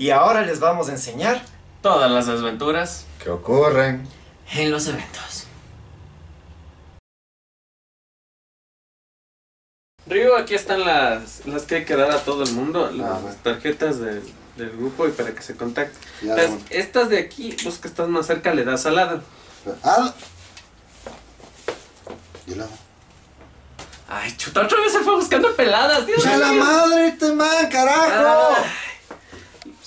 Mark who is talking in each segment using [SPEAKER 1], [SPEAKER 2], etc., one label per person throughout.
[SPEAKER 1] Y ahora les vamos a enseñar
[SPEAKER 2] Todas las aventuras.
[SPEAKER 3] ¿Qué ocurren?
[SPEAKER 2] En los eventos. Río, aquí están las, las que hay que dar a todo el mundo, las
[SPEAKER 3] bueno.
[SPEAKER 2] tarjetas del, del grupo y para que se contacten. Entonces, estas de aquí, los que están más cerca le das al lado.
[SPEAKER 3] Ah. ¿Y agua?
[SPEAKER 2] Ay, chuta, otra vez se fue buscando peladas, Dios
[SPEAKER 3] ¡Ya la
[SPEAKER 2] mío.
[SPEAKER 3] madre este man, carajo!
[SPEAKER 2] Ay.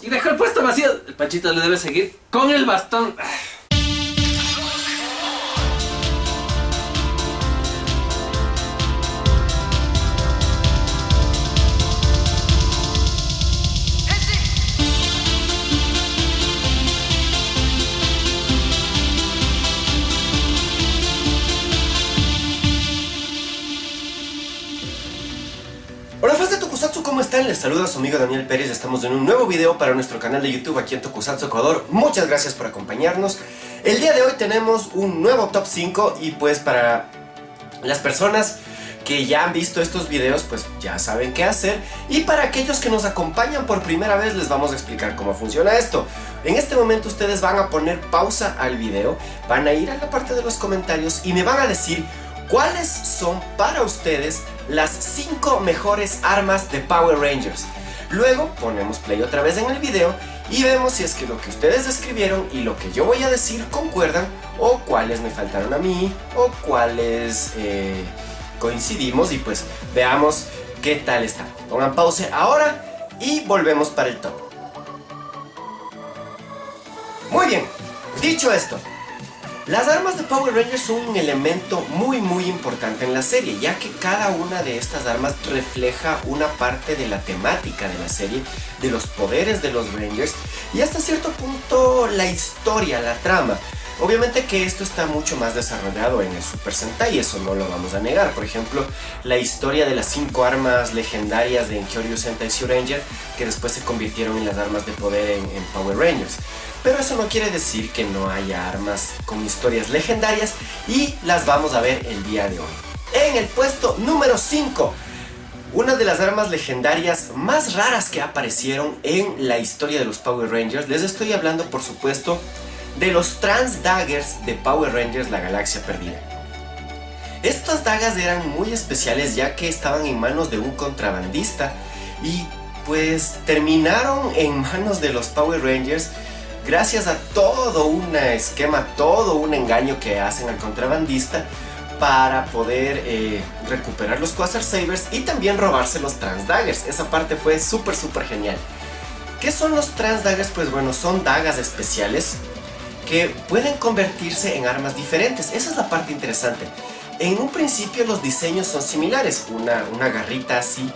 [SPEAKER 2] Y dejó el puesto vacío. El Panchito le debe seguir con el bastón.
[SPEAKER 1] Tokusatsu, ¿cómo están? Les saluda su amigo Daniel Pérez, estamos en un nuevo video para nuestro canal de YouTube aquí en Tokusatsu Ecuador. Muchas gracias por acompañarnos. El día de hoy tenemos un nuevo top 5 y pues para las personas que ya han visto estos videos pues ya saben qué hacer y para aquellos que nos acompañan por primera vez les vamos a explicar cómo funciona esto. En este momento ustedes van a poner pausa al video, van a ir a la parte de los comentarios y me van a decir cuáles son para ustedes las 5 mejores armas de Power Rangers. Luego ponemos play otra vez en el video y vemos si es que lo que ustedes describieron y lo que yo voy a decir concuerdan o cuáles me faltaron a mí o cuáles eh, coincidimos y pues veamos qué tal está. Pongan pause ahora y volvemos para el top. Muy bien, dicho esto, las armas de Power Rangers son un elemento muy muy importante en la serie, ya que cada una de estas armas refleja una parte de la temática de la serie, de los poderes de los Rangers y hasta cierto punto la historia, la trama. Obviamente que esto está mucho más desarrollado en el Super Sentai, eso no lo vamos a negar. Por ejemplo, la historia de las cinco armas legendarias de Kyoryu Sentai Ranger que después se convirtieron en las armas de poder en, en Power Rangers. Pero eso no quiere decir que no haya armas con historias legendarias y las vamos a ver el día de hoy. En el puesto número 5, una de las armas legendarias más raras que aparecieron en la historia de los Power Rangers, les estoy hablando por supuesto de los Trans Daggers de Power Rangers La Galaxia Perdida. Estas dagas eran muy especiales ya que estaban en manos de un contrabandista y pues terminaron en manos de los Power Rangers gracias a todo un esquema, todo un engaño que hacen al contrabandista para poder eh, recuperar los Quasar Sabers y también robarse los Trans Daggers. Esa parte fue súper súper genial. ¿Qué son los Trans Daggers? Pues bueno, son dagas especiales que pueden convertirse en armas diferentes. Esa es la parte interesante. En un principio los diseños son similares, una, una garrita así,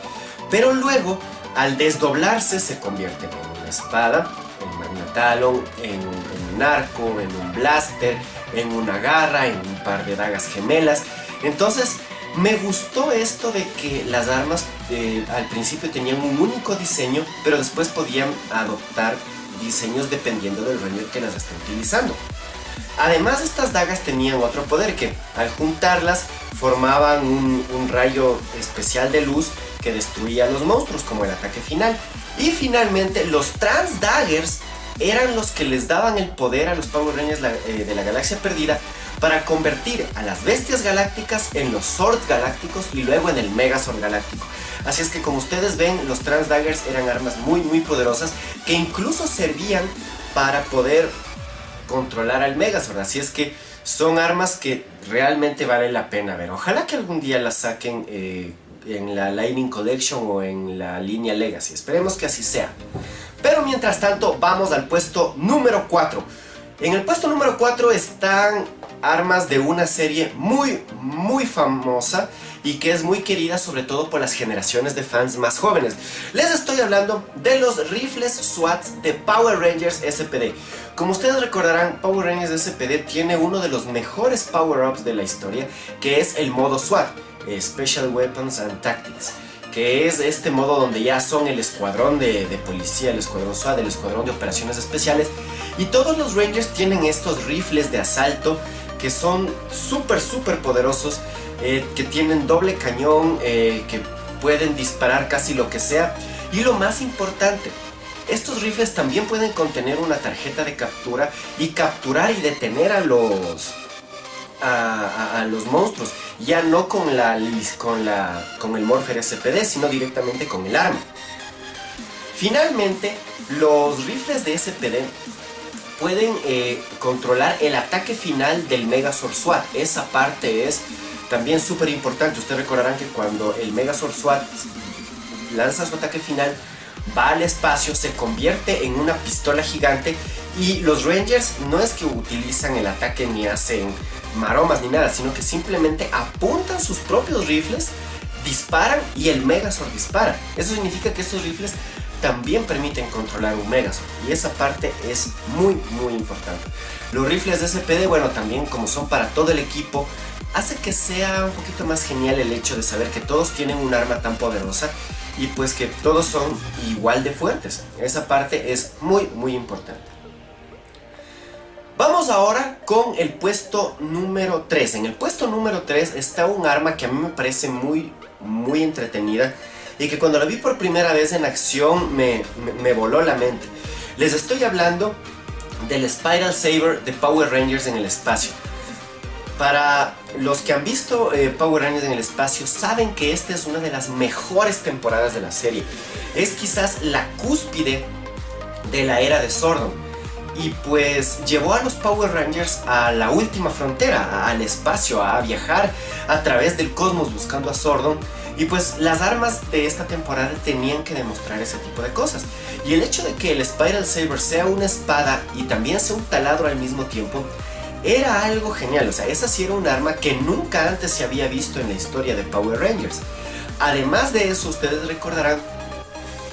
[SPEAKER 1] pero luego al desdoblarse se convierten en una espada, en Magna Talon, en, en un arco, en un blaster, en una garra, en un par de dagas gemelas. Entonces me gustó esto de que las armas eh, al principio tenían un único diseño, pero después podían adoptar diseños dependiendo del ranger que las esté utilizando. Además estas dagas tenían otro poder que al juntarlas formaban un, rayo especial de luz que destruía a los monstruos como el ataque final. Y finalmente los Trans Daggers eran los que les daban el poder a los Power Rangers eh, de la Galaxia Perdida para convertir a las bestias galácticas en los Swords galácticos y luego en el Megazord galáctico. Así es que como ustedes ven, los Trans Daggers eran armas muy muy poderosas que incluso servían para poder controlar al Megazord. Así es que son armas que realmente vale la pena ver. Ojalá que algún día las saquen eh, en la Lightning Collection o en la línea Legacy. Esperemos que así sea. Pero mientras tanto, vamos al puesto número 4. En el puesto número 4 están armas de una serie muy, muy famosa y que es muy querida sobre todo por las generaciones de fans más jóvenes. Les estoy hablando de los rifles SWAT de Power Rangers SPD. Como ustedes recordarán, Power Rangers SPD tiene uno de los mejores power-ups de la historia, que es el modo SWAT, Special Weapons and Tactics que es este modo donde ya son el escuadrón de, de policía, el escuadrón SWAT, el escuadrón de operaciones especiales, y todos los Rangers tienen estos rifles de asalto que son súper, súper poderosos, eh, que tienen doble cañón, eh, que pueden disparar casi lo que sea, y lo más importante, estos rifles también pueden contener una tarjeta de captura y capturar y detener a los a, los monstruos, ya no con la con la con el Morpher SPD, sino directamente con el arma. Finalmente, los rifles de SPD pueden eh, controlar el ataque final del Megazord SWAT. Esa parte es también súper importante. Ustedes recordarán que cuando el Megazord SWAT lanza su ataque final, va al espacio, se convierte en una pistola gigante y los Rangers no es que utilizan el ataque ni hacen maromas ni nada, sino que simplemente apuntan sus propios rifles, disparan y el Megazord dispara. Eso significa que estos rifles también permiten controlar un Megazord y esa parte es muy muy importante. Los rifles de SPD, bueno, también como son para todo el equipo, hace que sea un poquito más genial el hecho de saber que todos tienen un arma tan poderosa y pues que todos son igual de fuertes. Esa parte es muy muy importante. Vamos ahora con el puesto número 3. En el puesto número 3 está un arma que a mí me parece muy muy entretenida y que cuando la vi por primera vez en acción me, me- voló la mente. Les estoy hablando del Spiral Saber de Power Rangers en el espacio. Para los que han visto eh, Power Rangers en el espacio, saben que esta es una de las mejores temporadas de la serie. Es quizás la cúspide de la era de Sordon. Y pues llevó a los Power Rangers a la última frontera, al espacio, a viajar a través del cosmos buscando a Sordon. Y pues las armas de esta temporada tenían que demostrar ese tipo de cosas. Y el hecho de que el Spiral Saber sea una espada y también sea un taladro al mismo tiempo, era algo genial. O sea, esa sí era un arma que nunca antes se había visto en la historia de Power Rangers. Además de eso, ustedes recordarán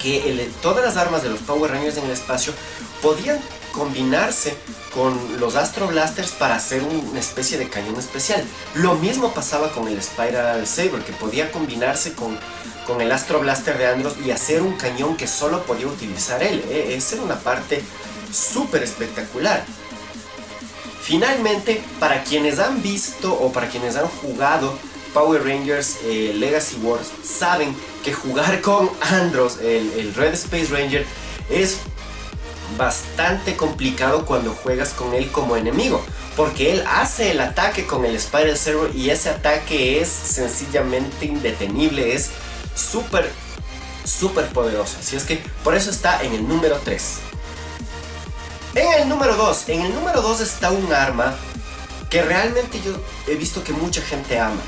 [SPEAKER 1] que todas las armas de los Power Rangers en el espacio podían combinarse con los Astro Blasters para hacer una especie de cañón especial. Lo mismo pasaba con el Spiral Saber, que podía combinarse con, con el Astro Blaster de Andros y hacer un cañón que solo podía utilizar él. Eh, Esa era una parte súper espectacular. Finalmente, para quienes han visto o para quienes han jugado Power Rangers eh, Legacy Wars, saben que jugar con Andros, el, Red Space Ranger, es bastante complicado cuando juegas con él como enemigo. Porque él hace el ataque con el Spiral Server y ese ataque es sencillamente indetenible, es súper, súper poderoso. Así es que por eso está en el número 3. En el número 2, en el número 2 está un arma que realmente yo he visto que mucha gente ama.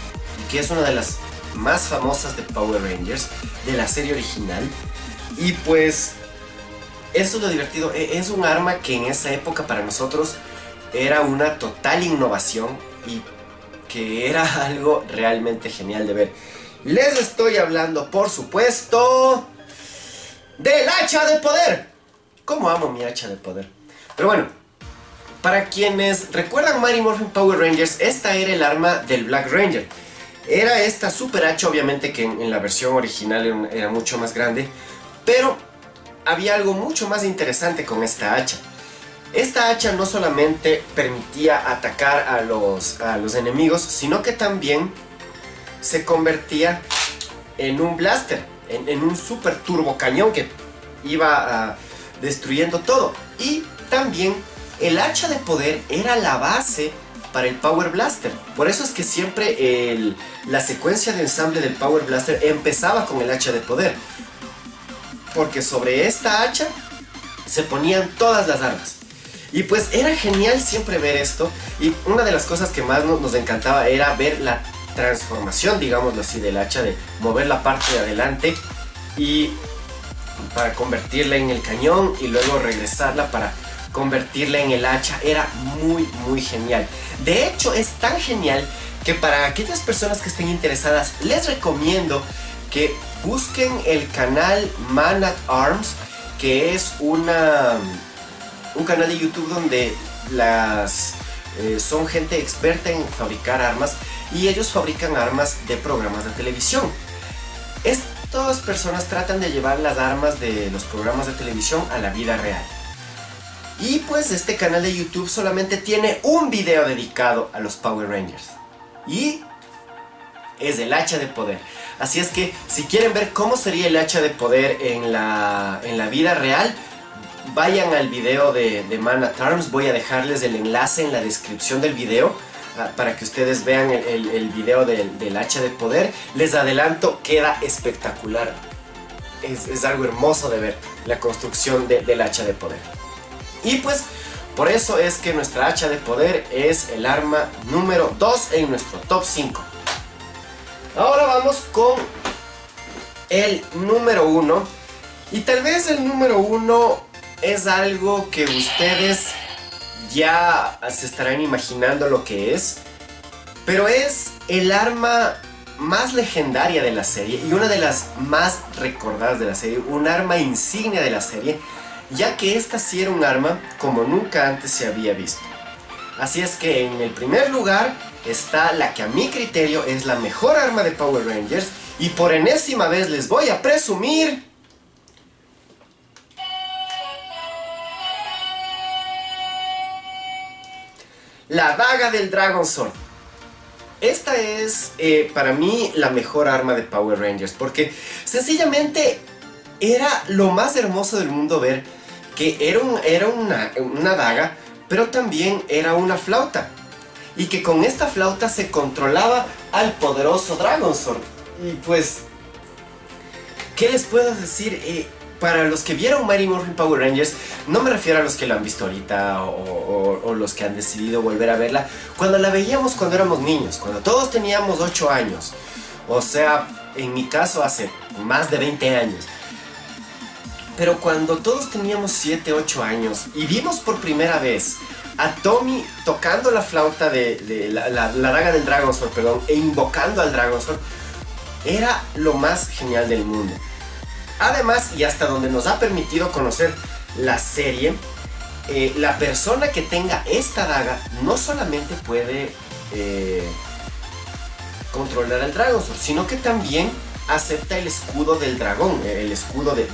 [SPEAKER 1] Que es una de las más famosas de Power Rangers, de la serie original. Y pues eso es lo divertido. e- Es un arma que en esa época para nosotros era una total innovación y que era algo realmente genial de ver. Les estoy hablando, por supuesto, del hacha de poder. ¿Cómo amo mi hacha de poder? Pero bueno, para quienes recuerdan Mighty Morphin Power Rangers, esta era el arma del Black Ranger. Era esta super hacha, obviamente que en, la versión original era, mucho más grande, pero había algo mucho más interesante con esta hacha. Esta hacha no solamente permitía atacar a los, a los enemigos, sino que también se convertía en un blaster, en, en un super turbo cañón que iba ah, destruyendo todo. Y también el hacha de poder era la base para el Power Blaster. Por eso es que siempre la secuencia de ensamble del Power Blaster empezaba con el hacha de poder. Porque sobre esta hacha se ponían todas las armas. Y pues era genial siempre ver esto. Y una de las cosas que más nos, nos encantaba era ver la transformación, digámoslo así, del hacha, de mover la parte de adelante y para convertirla en el cañón y luego regresarla para convertirla en el hacha. Era muy, muy genial. De hecho, es tan genial que para aquellas personas que estén interesadas, les recomiendo que busquen el canal Man at Arms, que es una un canal de YouTube donde las eh, son gente experta en fabricar armas y ellos fabrican armas de programas de televisión. Estas personas tratan de llevar las armas de los programas de televisión a la vida real. Y pues este canal de YouTube solamente tiene un video dedicado a los Power Rangers. Y es el hacha de poder. Así es que si quieren ver cómo sería el hacha de poder en la, en la vida real, vayan al video de, de Mana Terms, voy a dejarles el enlace en la descripción del video ah, para que ustedes vean el, video del, hacha de poder. Les adelanto, queda espectacular. Es, algo hermoso de ver la construcción de- del hacha de poder. Y pues por eso es que nuestra hacha de poder es el arma número 2 en nuestro top 5. Ahora vamos con el número 1. Y tal vez el número 1 es algo que ustedes ya se estarán imaginando lo que es. Pero es el arma más legendaria de la serie y una de las más recordadas de la serie. Un arma insignia de la serie. Ya que esta sí era un arma como nunca antes se había visto. Así es que en el primer lugar está la que a mi criterio es la mejor arma de Power Rangers. Y por enésima vez les voy a presumir La daga del Dragon Sword. Esta es eh, para mí la mejor arma de Power Rangers porque sencillamente era lo más hermoso del mundo ver que era, un- era una, una daga pero también era una flauta y que con esta flauta se controlaba al poderoso Dragon. Y pues, ¿qué les puedo decir? Eh, para los que vieron Mighty Morphin Power Rangers, no me refiero a los que la han visto ahorita o, o- o los que han decidido volver a verla. Cuando la veíamos cuando éramos niños, cuando todos teníamos 8 años, o sea, en mi caso hace más de 20 años. Pero cuando todos teníamos 7, 8 años y vimos por primera vez a Tommy tocando la flauta de, la, daga del Dragon perdón, e invocando al Dragon Sword, era lo más genial del mundo. Además, y hasta donde nos ha permitido conocer la serie, eh, la persona que tenga esta daga no solamente puede eh, controlar al Dragon Sword, sino que también acepta el escudo del dragón, eh, el escudo de,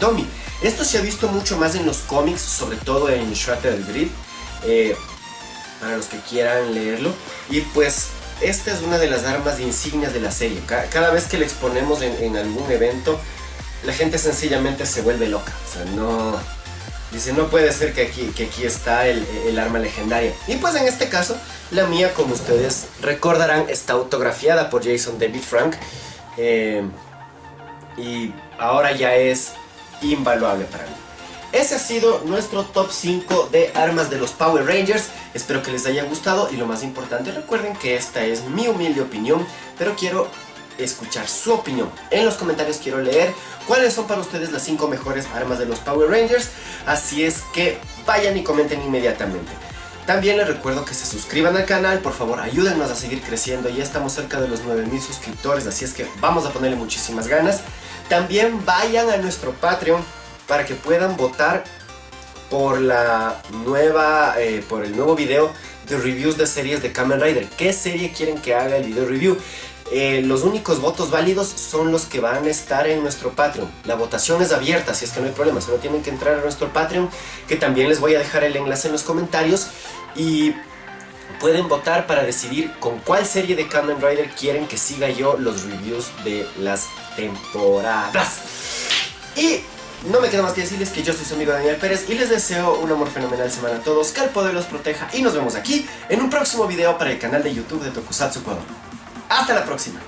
[SPEAKER 1] Tommy. Esto se ha visto mucho más en los cómics, sobre todo en Shattered Grid, eh, para los que quieran leerlo. Y pues esta es una de las armas insignias de la serie. Ca- Cada vez que la exponemos en, algún evento, la gente sencillamente se vuelve loca. O sea, no... Dice, no puede ser que aquí, que aquí está el arma legendaria. Y pues en este caso, la mía, como ustedes recordarán, está autografiada por Jason David Frank. Eh, y ahora ya es invaluable para mí. Ese ha sido nuestro top 5 de armas de los Power Rangers. Espero que les haya gustado y lo más importante, recuerden que esta es mi humilde opinión, pero quiero escuchar su opinión. En los comentarios quiero leer cuáles son para ustedes las 5 mejores armas de los Power Rangers. Así es que vayan y comenten inmediatamente. También les recuerdo que se suscriban al canal, por favor ayúdennos a seguir creciendo, ya estamos cerca de los 9000 suscriptores, así es que vamos a ponerle muchísimas ganas. También vayan a nuestro Patreon para que puedan votar por la nueva, eh, por el nuevo video de reviews de series de Kamen Rider. ¿Qué serie quieren que haga el video review? Eh, los únicos votos válidos son los que van a estar en nuestro Patreon. La votación es abierta, así es que no hay problema. Solo tienen que entrar a nuestro Patreon, que también les voy a dejar el enlace en los comentarios. Y pueden votar para decidir con cuál serie de Kamen Rider quieren que siga yo los reviews de las temporadas. Y no me queda más que decirles que yo soy su amigo Daniel Pérez y les deseo un amor fenomenal semana a todos, que el poder los proteja y nos vemos aquí en un próximo video para el canal de YouTube de Tokusatsu Ecuador. Hasta la próxima.